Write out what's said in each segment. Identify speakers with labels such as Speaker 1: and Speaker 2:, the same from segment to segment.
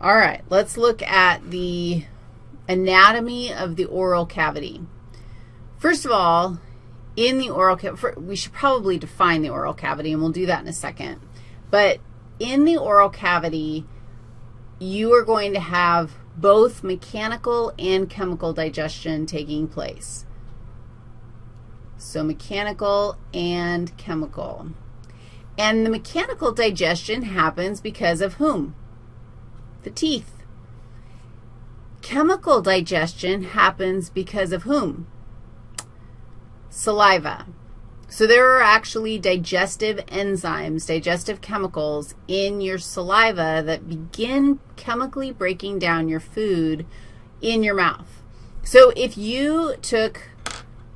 Speaker 1: All right, let's look at the anatomy of the oral cavity. First of all, in the oral cavity, we should probably define the oral cavity, and we'll do that in a second. But in the oral cavity, you are going to have both mechanical and chemical digestion taking place. So mechanical and chemical. And the mechanical digestion happens because of whom? The teeth. Chemical digestion happens because of whom? Saliva. So there are actually digestive enzymes, digestive chemicals in your saliva that begin chemically breaking down your food in your mouth. So if you took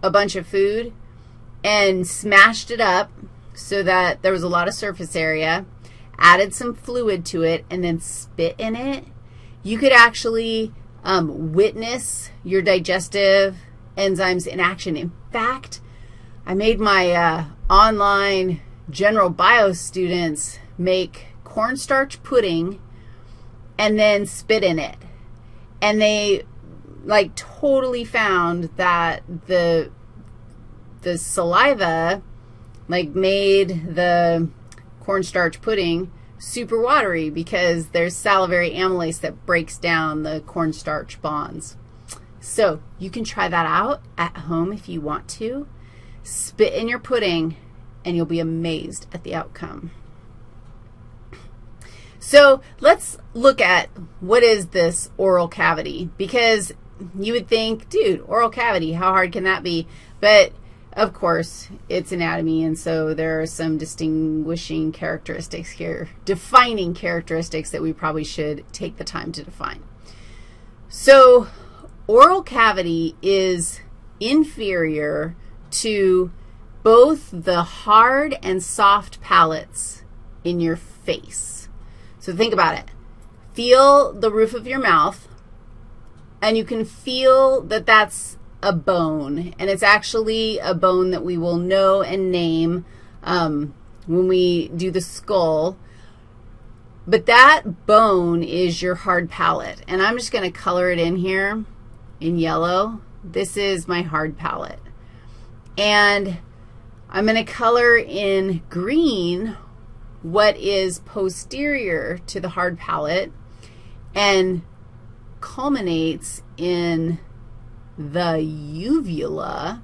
Speaker 1: a bunch of food and smashed it up so that there was a lot of surface area, added some fluid to it, and then spit in it, you could actually um, witness your digestive enzymes in action. In fact, I made my uh, online general bio students make cornstarch pudding and then spit in it. And they like totally found that the the saliva like made the cornstarch pudding super watery because there's salivary amylase that breaks down the cornstarch bonds. So you can try that out at home if you want to. Spit in your pudding, and you'll be amazed at the outcome. So let's look at what is this oral cavity, because you would think, dude, oral cavity, how hard can that be? But of course, it's anatomy, and so there are some distinguishing characteristics here, defining characteristics that we probably should take the time to define. So oral cavity is inferior to both the hard and soft palates in your face. So think about it. Feel the roof of your mouth, and you can feel that that's a bone, and it's actually a bone that we will know and name um, when we do the skull. But that bone is your hard palate, and I'm just going to color it in here in yellow. This is my hard palate. And I'm going to color in green what is posterior to the hard palate and culminates in the uvula.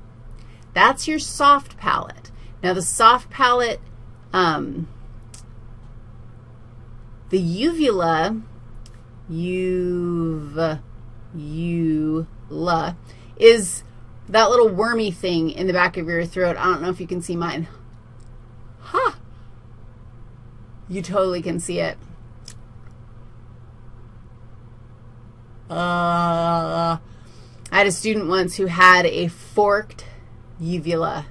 Speaker 1: That's your soft palate. Now, the soft palate, um, the uvula, uv, ula, is that little wormy thing in the back of your throat. I don't know if you can see mine. Ha! Huh. You totally can see it. Uh, I had a student once who had a forked uvula.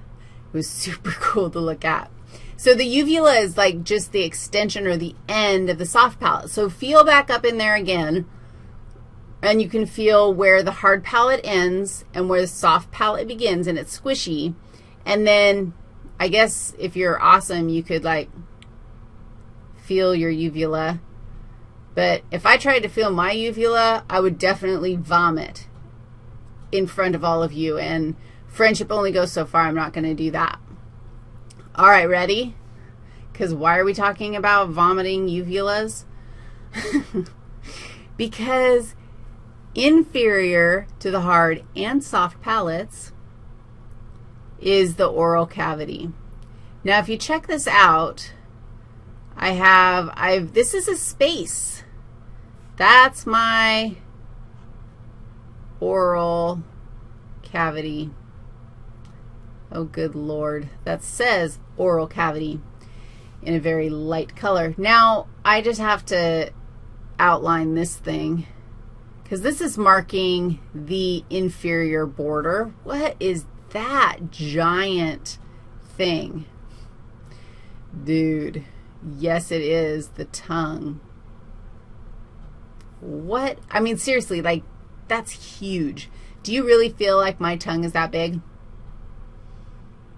Speaker 1: It was super cool to look at. So the uvula is like just the extension or the end of the soft palate. So feel back up in there again and you can feel where the hard palate ends and where the soft palate begins, and it's squishy. And then I guess if you're awesome, you could, like, feel your uvula. But if I tried to feel my uvula, I would definitely vomit in front of all of you, and friendship only goes so far. I'm not going to do that. All right, ready? Because why are we talking about vomiting uvulas? because inferior to the hard and soft palates is the oral cavity. Now, if you check this out, I have, I've, this is a space. That's my oral cavity. Oh, good Lord. That says oral cavity in a very light color. Now, I just have to outline this thing because this is marking the inferior border. What is that giant thing? Dude, yes it is, the tongue. What? I mean, seriously, like, that's huge. Do you really feel like my tongue is that big?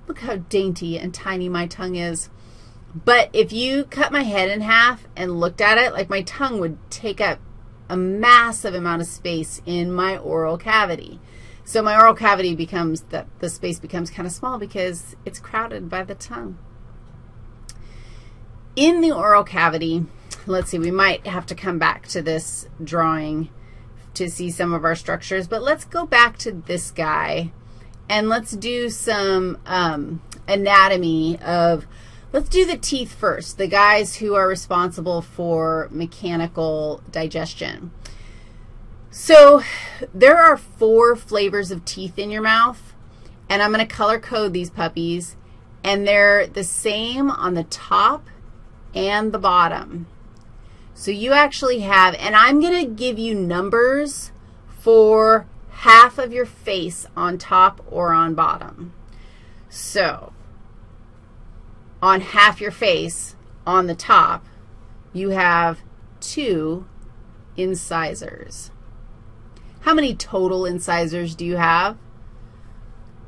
Speaker 1: Look how dainty and tiny my tongue is. But if you cut my head in half and looked at it, like my tongue would take up a massive amount of space in my oral cavity. So my oral cavity becomes, the, the space becomes kind of small because it's crowded by the tongue. In the oral cavity, let's see, we might have to come back to this drawing to see some of our structures, but let's go back to this guy and let's do some um, anatomy of, let's do the teeth first, the guys who are responsible for mechanical digestion. So there are four flavors of teeth in your mouth, and I'm going to color code these puppies, and they're the same on the top and the bottom. So you actually have, and I'm going to give you numbers for half of your face on top or on bottom. So on half your face on the top, you have two incisors. How many total incisors do you have?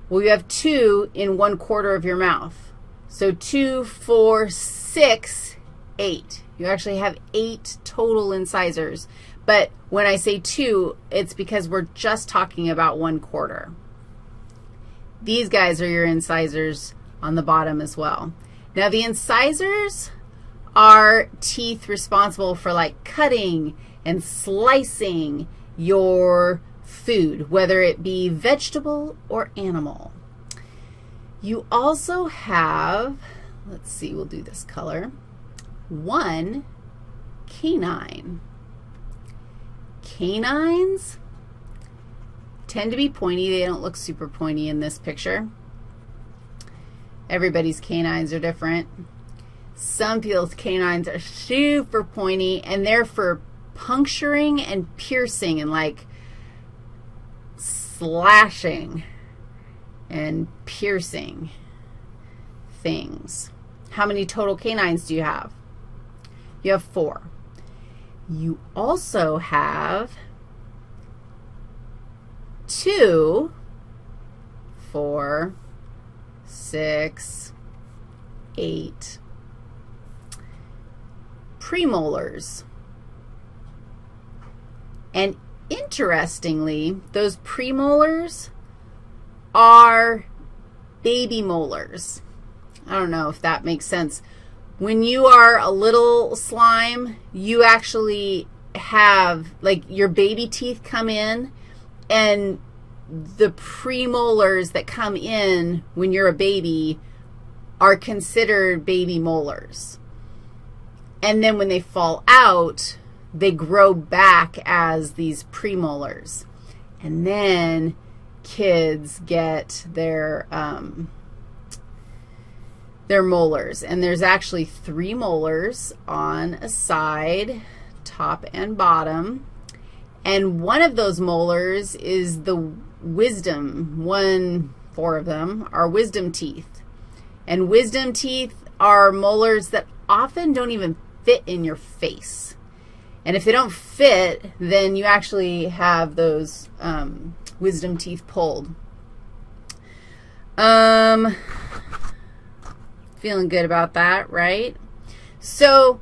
Speaker 1: Well, you have two in one quarter of your mouth. So two, four, six, eight. You actually have eight total incisors. But when I say two, it's because we're just talking about one quarter. These guys are your incisors on the bottom as well. Now, the incisors are teeth responsible for like cutting and slicing your food, whether it be vegetable or animal. You also have, let's see, we'll do this color, one canine. Canines tend to be pointy. They don't look super pointy in this picture. Everybody's canines are different. Some people's canines are super pointy, and they're for puncturing and piercing and like slashing and piercing things. How many total canines do you have? You have four. You also have two, four, six, eight premolars. And interestingly, those premolars are baby molars. I don't know if that makes sense. When you are a little slime, you actually have, like, your baby teeth come in, and the premolars that come in when you're a baby are considered baby molars. And then when they fall out, they grow back as these premolars. And then kids get their, um, their molars. And there's actually three molars on a side, top and bottom. And one of those molars is the wisdom, one, four of them, are wisdom teeth. And wisdom teeth are molars that often don't even fit in your face. And if they don't fit, then you actually have those um, wisdom teeth pulled. Um, feeling good about that, right? So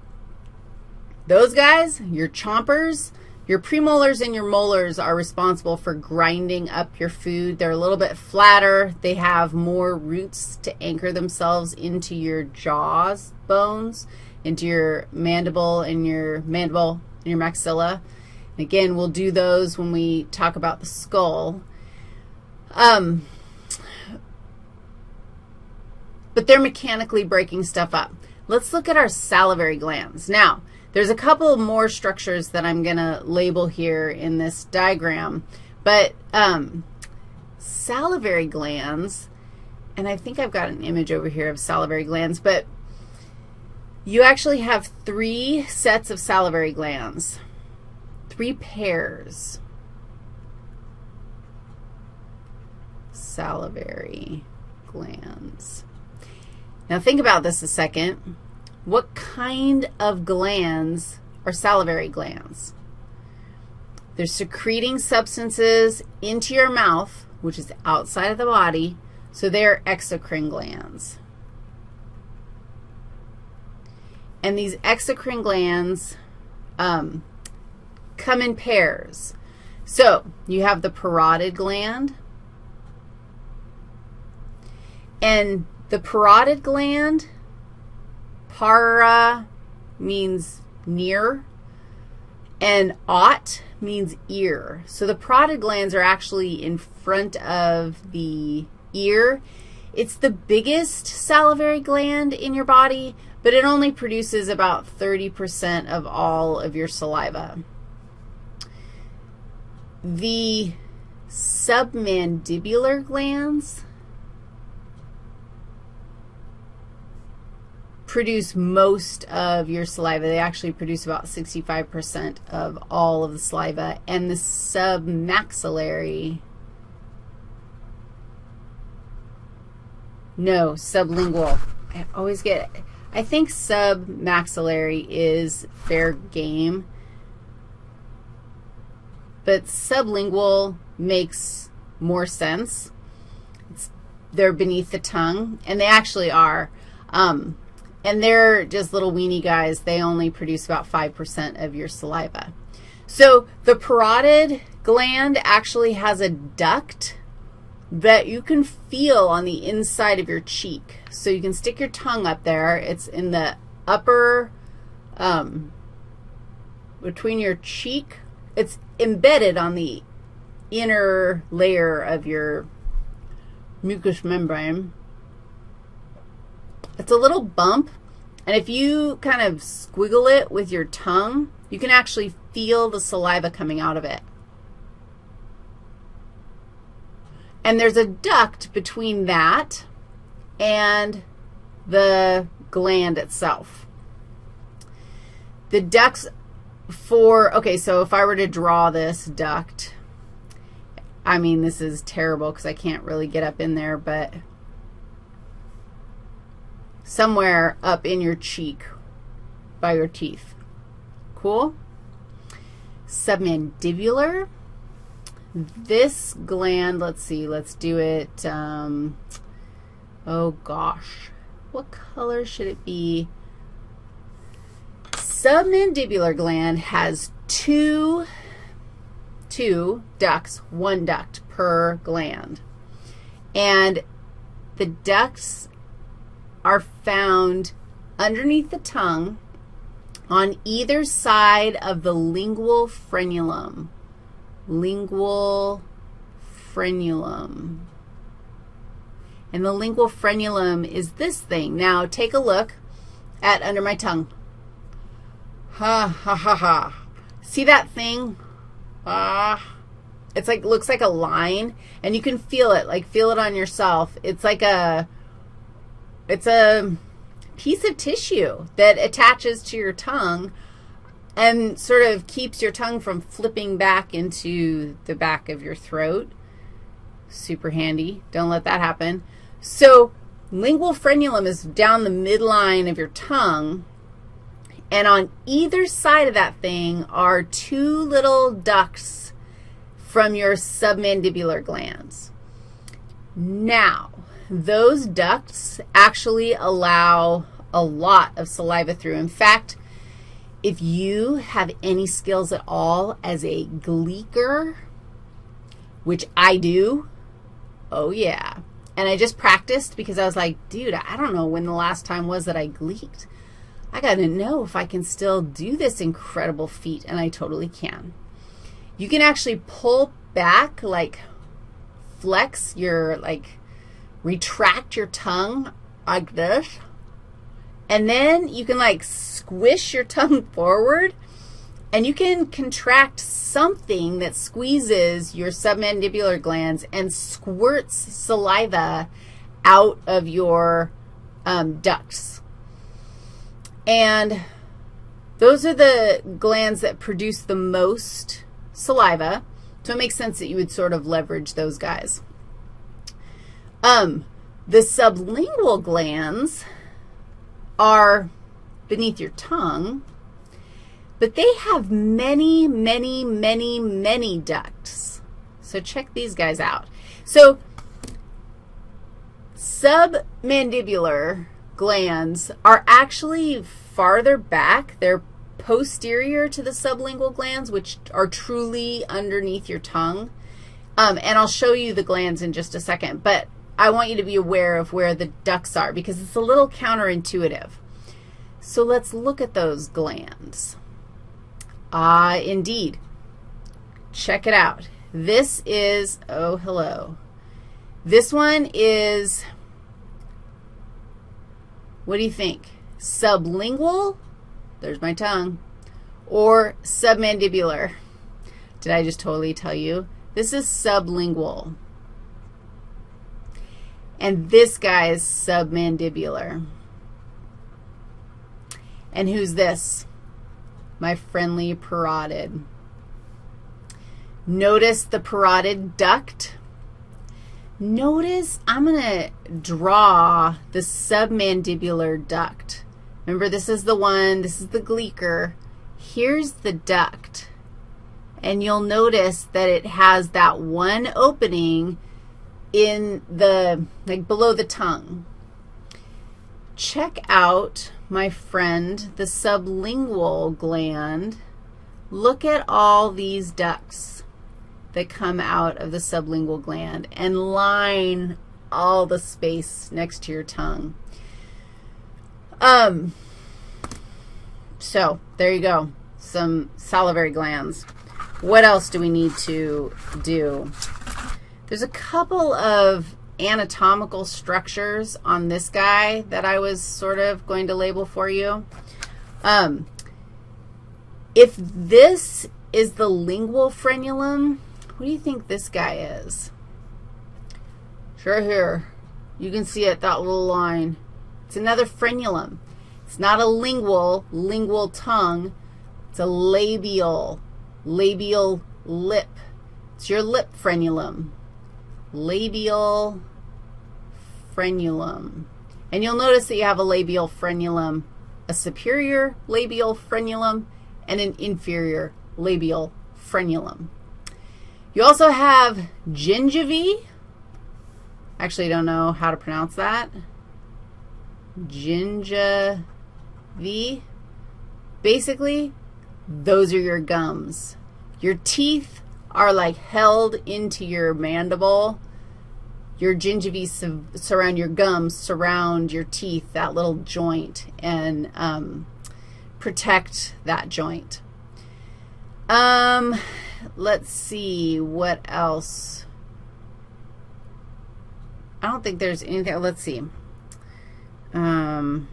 Speaker 1: those guys, your chompers, your premolars and your molars are responsible for grinding up your food. They're a little bit flatter. They have more roots to anchor themselves into your jaws bones, into your mandible and your mandible and your maxilla. And again, we'll do those when we talk about the skull. Um, but they're mechanically breaking stuff up. Let's look at our salivary glands. Now, there's a couple more structures that I'm going to label here in this diagram, but um, salivary glands, and I think I've got an image over here of salivary glands, but you actually have three sets of salivary glands, three pairs. Salivary glands. Now think about this a second. What kind of glands are salivary glands? They're secreting substances into your mouth, which is outside of the body, so they're exocrine glands. And these exocrine glands um, come in pairs. So you have the parotid gland, and the parotid gland, para means near, and ot means ear. So the parotid glands are actually in front of the ear. It's the biggest salivary gland in your body, but it only produces about 30% of all of your saliva. The submandibular glands produce most of your saliva. They actually produce about 65% of all of the saliva. And the submaxillary, no, sublingual. I always get, I think submaxillary is fair game, but sublingual makes more sense. It's, they're beneath the tongue, and they actually are. Um, and they're just little weenie guys. They only produce about 5% of your saliva. So the parotid gland actually has a duct that you can feel on the inside of your cheek. So you can stick your tongue up there. It's in the upper, um, between your cheek. It's embedded on the inner layer of your mucous membrane. It's a little bump, and if you kind of squiggle it with your tongue, you can actually feel the saliva coming out of it. And there's a duct between that and the gland itself. The ducts for, okay, so if I were to draw this duct, I mean, this is terrible because I can't really get up in there, but somewhere up in your cheek by your teeth. Cool? Submandibular. This gland, let's see, let's do it, um, oh gosh, what color should it be? Submandibular gland has two, two ducts, one duct per gland. And the ducts are found underneath the tongue on either side of the lingual frenulum. Lingual frenulum. And the lingual frenulum is this thing. Now, take a look at under my tongue. Ha, ha, ha, ha. See that thing? Ah. It's like, looks like a line, and you can feel it, like feel it on yourself. It's like a, it's a piece of tissue that attaches to your tongue and sort of keeps your tongue from flipping back into the back of your throat. Super handy. Don't let that happen. So lingual frenulum is down the midline of your tongue, and on either side of that thing are two little ducts from your submandibular glands. Now, those ducts actually allow a lot of saliva through. In fact, if you have any skills at all as a gleeker, which I do, oh yeah. And I just practiced because I was like, dude, I don't know when the last time was that I gleeked. I got to know if I can still do this incredible feat, and I totally can. You can actually pull back, like flex your, like, retract your tongue like this, and then you can like squish your tongue forward, and you can contract something that squeezes your submandibular glands and squirts saliva out of your um, ducts. And those are the glands that produce the most saliva, so it makes sense that you would sort of leverage those guys. Um, the sublingual glands are beneath your tongue, but they have many, many, many, many ducts. So check these guys out. So submandibular glands are actually farther back. They're posterior to the sublingual glands, which are truly underneath your tongue. Um, and I'll show you the glands in just a second, but I want you to be aware of where the ducts are because it's a little counterintuitive. So let's look at those glands. Ah, indeed. Check it out. This is, oh, hello. This one is, what do you think? Sublingual, there's my tongue, or submandibular? Did I just totally tell you? This is sublingual. And this guy is submandibular. And who's this? My friendly parotid. Notice the parotid duct. Notice I'm going to draw the submandibular duct. Remember, this is the one, this is the Gleeker. Here's the duct. And you'll notice that it has that one opening in the, like below the tongue. Check out, my friend, the sublingual gland. Look at all these ducts that come out of the sublingual gland and line all the space next to your tongue. Um, so there you go, some salivary glands. What else do we need to do? There's a couple of anatomical structures on this guy that I was sort of going to label for you. Um, if this is the lingual frenulum, what do you think this guy is? Sure here. You can see it, that little line. It's another frenulum. It's not a lingual, lingual tongue. It's a labial, labial lip. It's your lip frenulum. Labial frenulum. And you'll notice that you have a labial frenulum, a superior labial frenulum, and an inferior labial frenulum. You also have gingivae. Actually, I don't know how to pronounce that. Gingivae. Basically, those are your gums. Your teeth are like held into your mandible. Your gingivae surround your gums, surround your teeth, that little joint, and um, protect that joint. Um, let's see, what else? I don't think there's anything. Let's see. Um,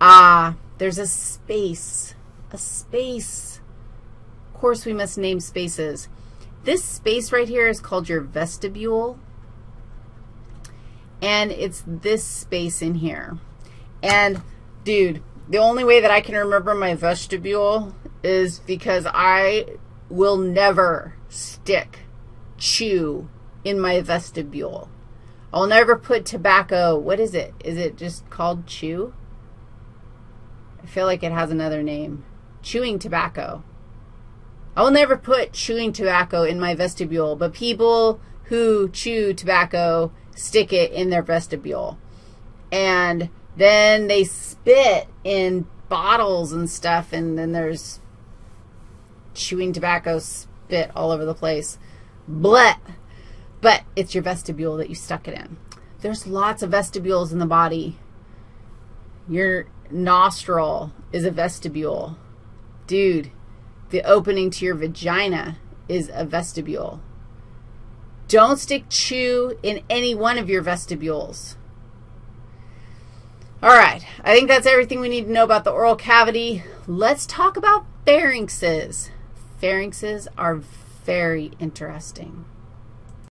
Speaker 1: ah, there's a space. A space. Of course, we must name spaces. This space right here is called your vestibule, and it's this space in here. And, dude, the only way that I can remember my vestibule is because I will never stick chew in my vestibule. I'll never put tobacco. What is it? Is it just called chew? I feel like it has another name. Chewing tobacco. I will never put chewing tobacco in my vestibule, but people who chew tobacco stick it in their vestibule. And then they spit in bottles and stuff, and then there's chewing tobacco spit all over the place. Bleh. But it's your vestibule that you stuck it in. There's lots of vestibules in the body. Your nostril is a vestibule. Dude, the opening to your vagina is a vestibule. Don't stick chew in any one of your vestibules. All right, I think that's everything we need to know about the oral cavity. Let's talk about pharynxes. Pharynxes are very interesting.